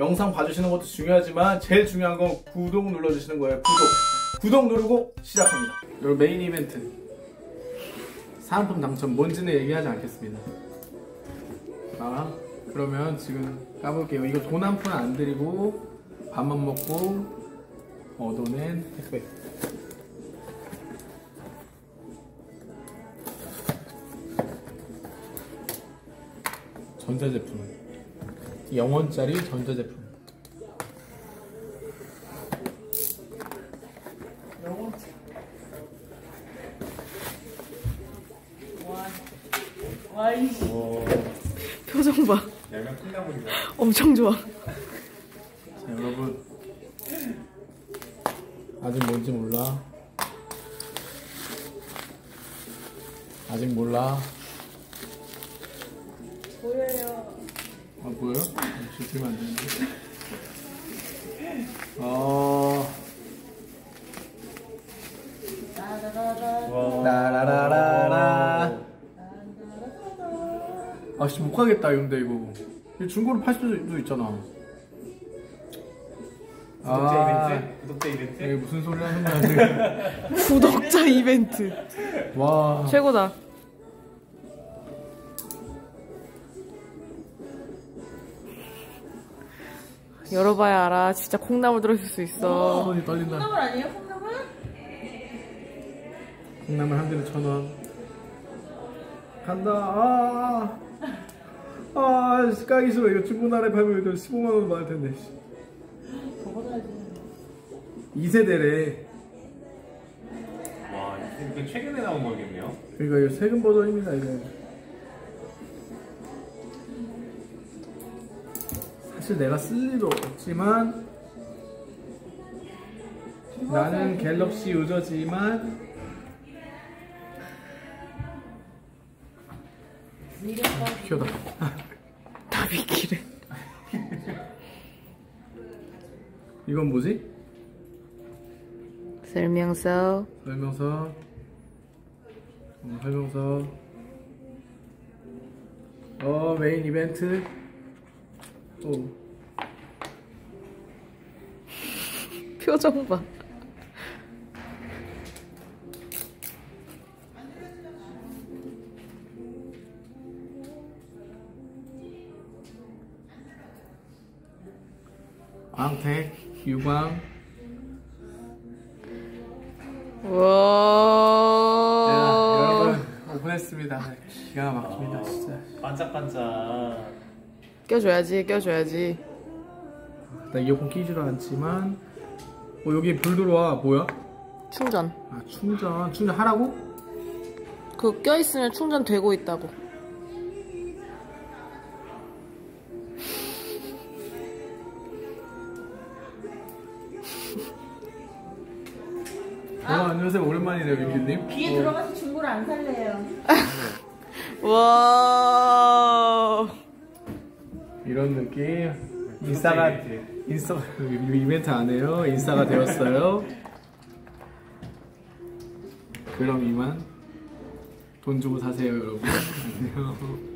영상 봐주시는 것도 중요하지만 제일 중요한 건 구독 눌러주시는 거예요. 구독. 구독 누르고 시작합니다. 여러분 메인 이벤트. 사은품 당첨 뭔지는 얘기하지 않겠습니다. 아, 그러면 지금 까볼게요. 이거 돈 한 푼 안 드리고 밥만 먹고 얻어낸 택배. 전자제품. 영원짜리 전자제품. 와이씨. 표정 봐. 약간. 엄청 좋아. 자, 여러분. 아직 뭔지 몰라. 아직 몰라. 보여요. 아, 보여요? 지키면 안 되는데. 어. 라라라라라. 아, 씨, 못 가겠다, 근데 이거. 중고로 팔 수도 있잖아. 구독자 아, 이벤트? 구독자 이벤트? 이게 무슨 소리 하는 거야, 지금. 구독자 이벤트. 와. 최고다. 열어봐야 알아. 진짜 콩나물 들어있을 수 있어. 손이 떨린다. 콩나물 아니에요? 콩나물? 콩나물 한 개는 천 원. 간다. 아, 아, 아, 씨, 까기 싫어. 이거 중고나라에 팔면 이거 15만 원 받을 텐데. 받아야지. 2세대래. 와, 이거 최근에 나온 거겠네요. 그러니까 이거 세금 버전입니다, 이거. 사실 내가 쓸 일도 없지만 나는 갤럭시 유저지만 비켜다. 다 비키래. 이건 뭐지? 설명서. 설명서 어, 설명서 어 메인 이벤트 오 표정 봐. 광택 유광 자, 와. 여러분 오픈했습니다 기가 막힙니다 진짜 반짝반짝. 껴줘야지, 껴줘야지. 나 이어폰 끼지도 않지만 어 여기 불 들어와 뭐야? 충전. 아 충전 충전 하라고? 그 껴있으면 충전되고 있다고. 어 안녕하세요 오랜만이네요 민규님 귀에 들어가서 중고를 안 살래요. 와. 이런 느낌? 인싸가 인싸 이벤트 안 해요? 인싸가 되었어요? 그럼 이만 돈 주고 사세요 여러분. 안녕